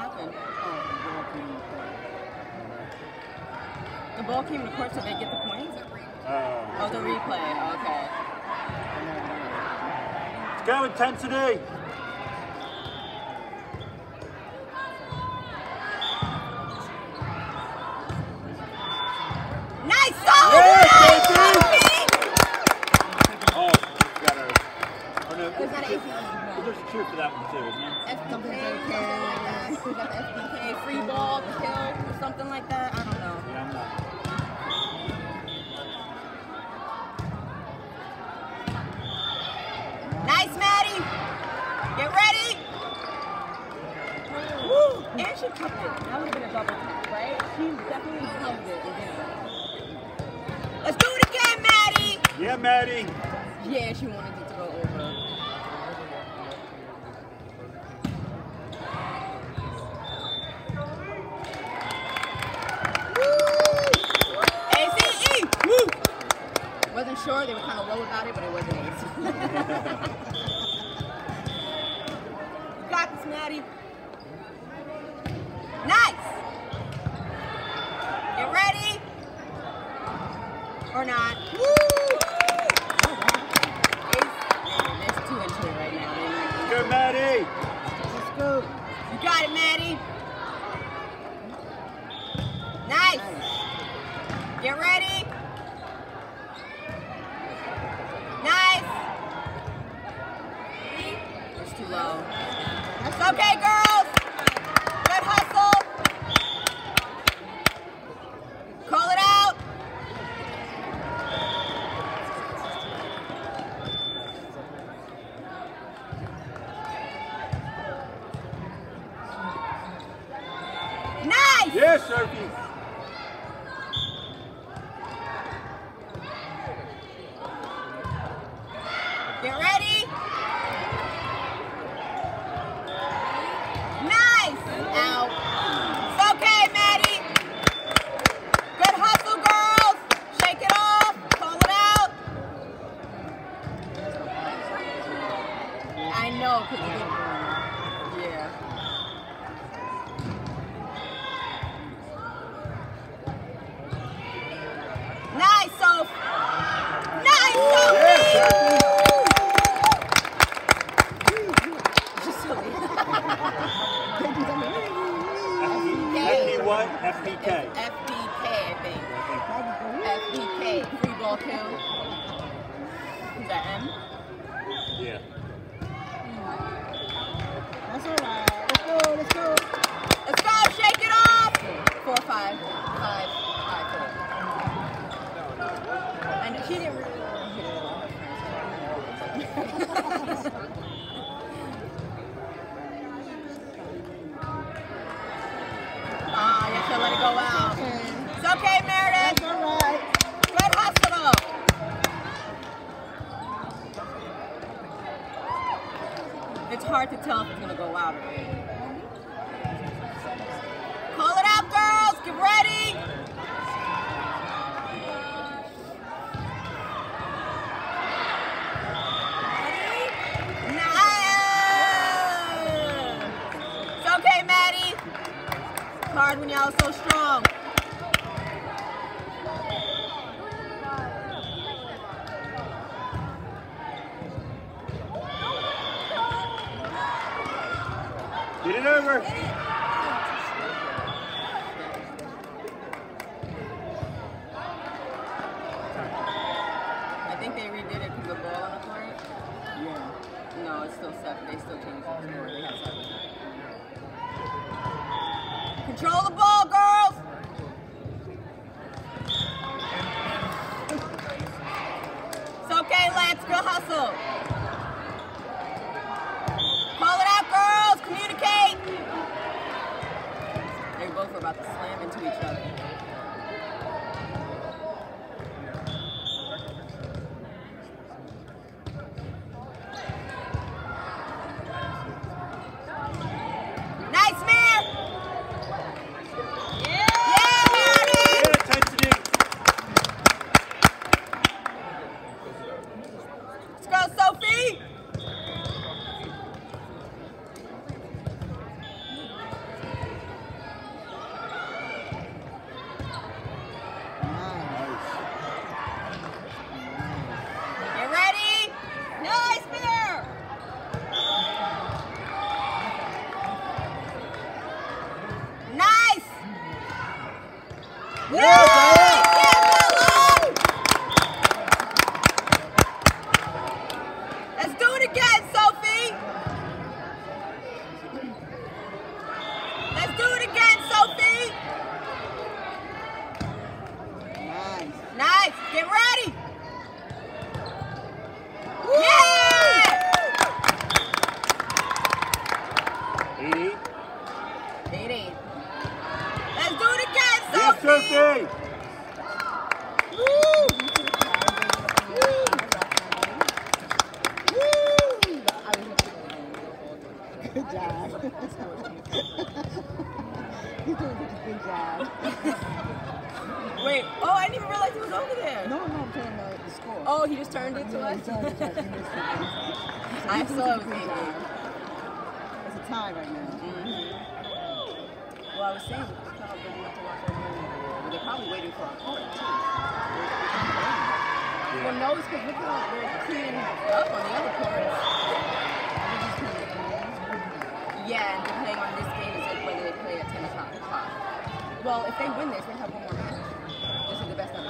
Happened? The ball came to court so they get the points? Uh, Oh, the replay. Okay. let's go intensity. Nice zone! Yeah, nice, baby! Sophie! Oh, you gotta. Oh no, Is that there's, an a, there's a cheer for that one too, isn't there? FDK, we got the FDK free ball, kill, something like that. I don't know. Yeah, I'm not. Nice, Maddie. Get ready. Woo! And she it. That would have been a double tap, right? She definitely it. Let's do it again, Maddie. Yeah, Maddie. Yeah, she wanted it to go over. Woo! ACE! Woo! Wasn't sure, they were kind of low about it, but it wasn't ace. you got this, Maddie. Nice! Get ready? Or not. Woo! Ace. There's two into it right now. They're not Let's go, Maddie. Let's go. You got it, Maddie. Nice. Get ready. Nice. It's too low. It's okay, girls. Good hustle. Call it out. Nice. Yeah, Sophie. Get ready. Nice. Out. It's okay, Maddie. Good hustle, girls. Shake it off. Call it out. I know, because you didn't Yeah. Nice, Soph. Nice, Sophie. Just silly. FP1, FPK. FBK, I think. FBK, free ball kill. Is that M? Yeah. Hmm. That's all right. Let's go. Let's go. Let's go, shake it off! Four, five, five, five, four. Know, she didn't really hit it a lot. Ah, you should let it go out. It's okay, Meredith. That's all right. Good hustle. It's hard to tell if it's gonna go out or in. Call it out, girls. Get ready. Nice. It's okay, Maddie. Hard when y'all so strong. Get it over. Thank you. Well, I was saying they're probably waiting for a court, too. Yeah. Well, no, it's because we're cleaning up on the other courts. Yeah, and depending on this game, like whether they play at 10 o'clock. Well, if they win this, they have one more match. This is the best three.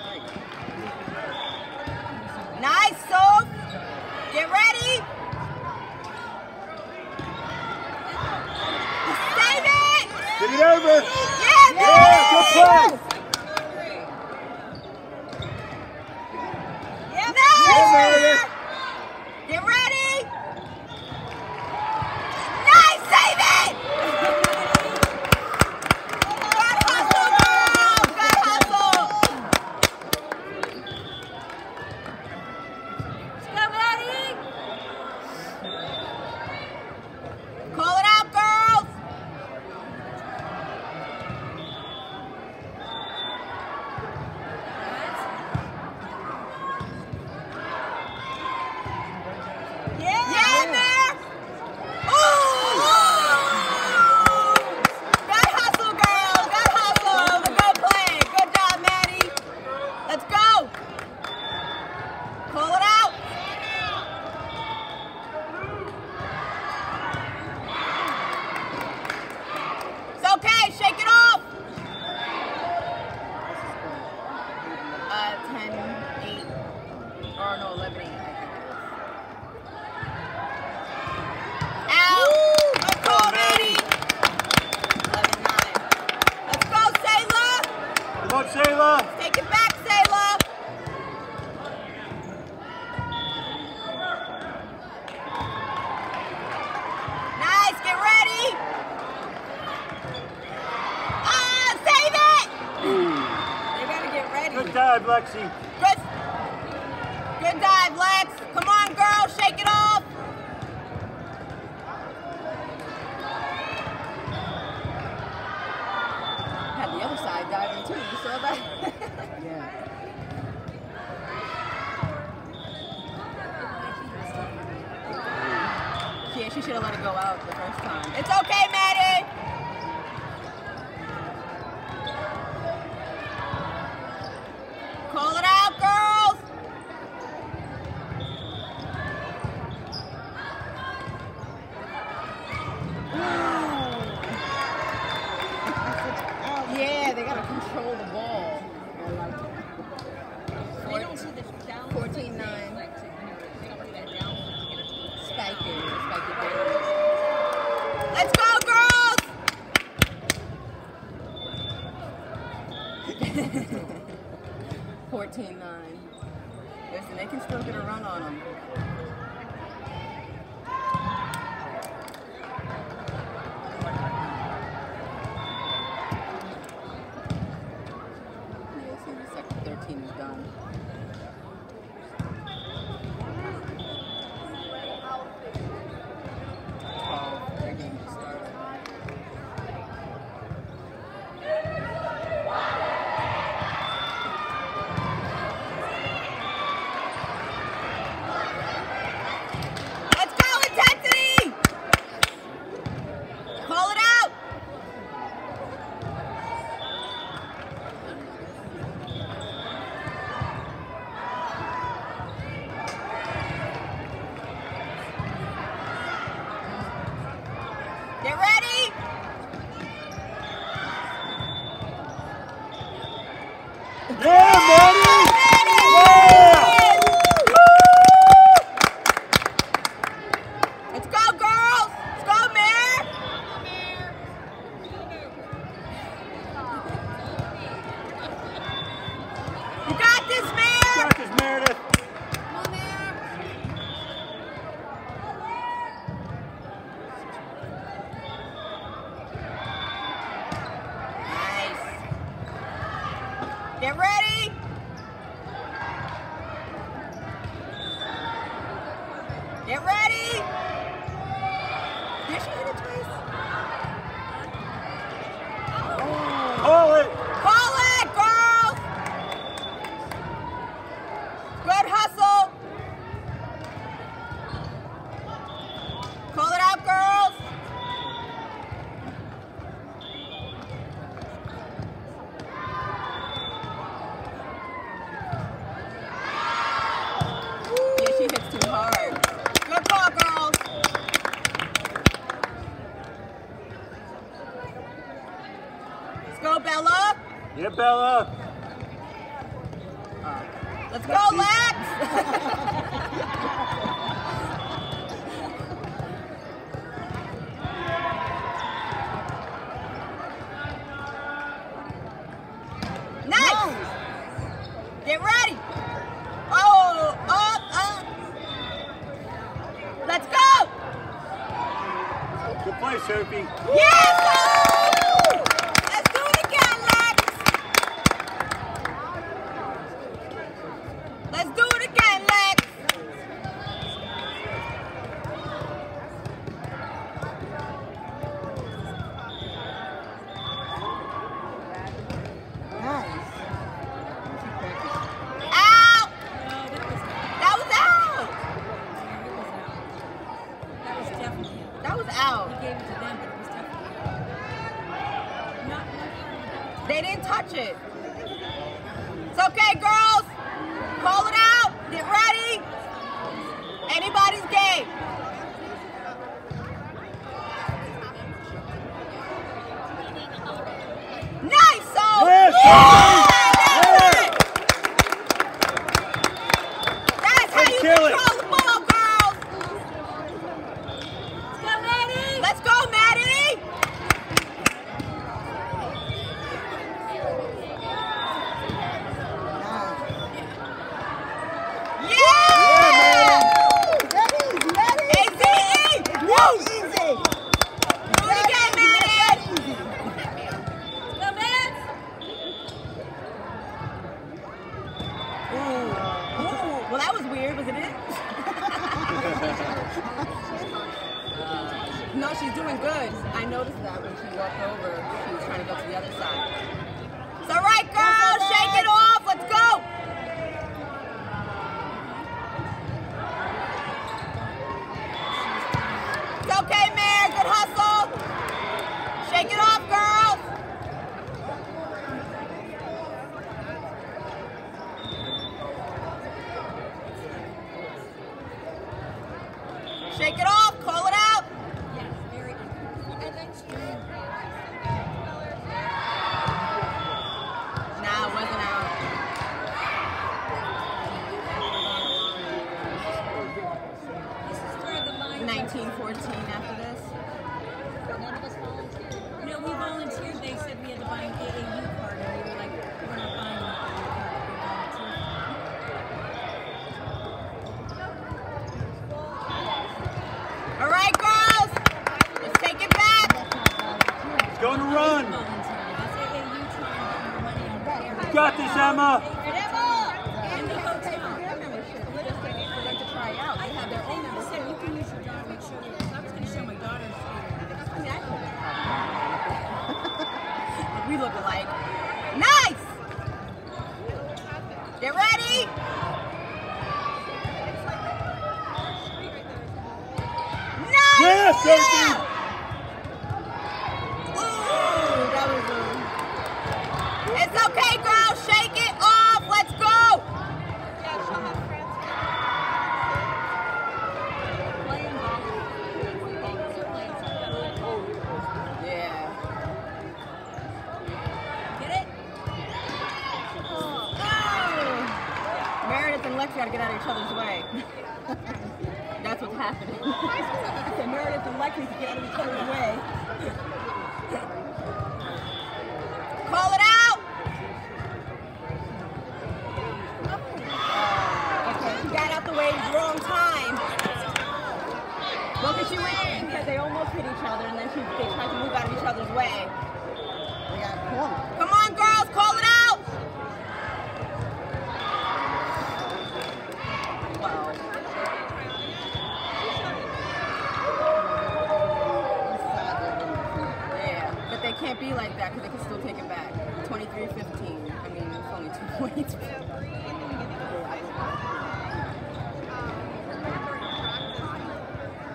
Nice, Soph! Get ready! Yemen! Yemen! Good play! Lexi. Good, good dive, Lex. Come on, girl. Shake it off. Had the other side diving, too. You saw that? yeah. Yeah, she should have let it go out the first time. It's okay, Maddie. Hey. Get Bella. Uh, let's go, Lex! nice! Get ready! Oh, up, up! Let's go! Good play, Sophie. Yes! They didn't touch it. It's okay, girls. Call it out. Get ready. Anybody's game. Nice, oh. Yeah. Get ready! Nice! Yes, Sophie! Ooh, that was a... It's okay, girl. Shake it off. Let's go. Playing volleyball. Playing soccer. Yeah. Get it? Oh. Meredith and Lex gotta get out of each other's way. That's what's happening. I said Meredith and Lex need to get out of each other's way. Call it out! Okay, she got out the way wrong time. Because she went because they almost hit each other and then she, they tried to move out of each other's way. We got a corner. Come on, girls, call it out! Wow. Yeah, but they can't be like that because they can still take it back. 23-15. I mean, it's only two points.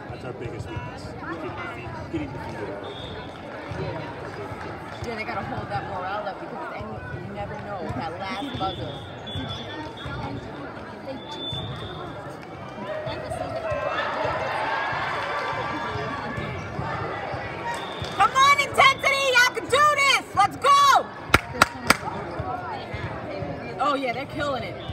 That's our biggest weakness. Getting defeated. Getting defeated. Yeah. Yeah, they gotta hold that morale up because any, you never know that last buzzer. Come on, intensity! Y'all can do this! Let's go! Oh yeah, they're killing it.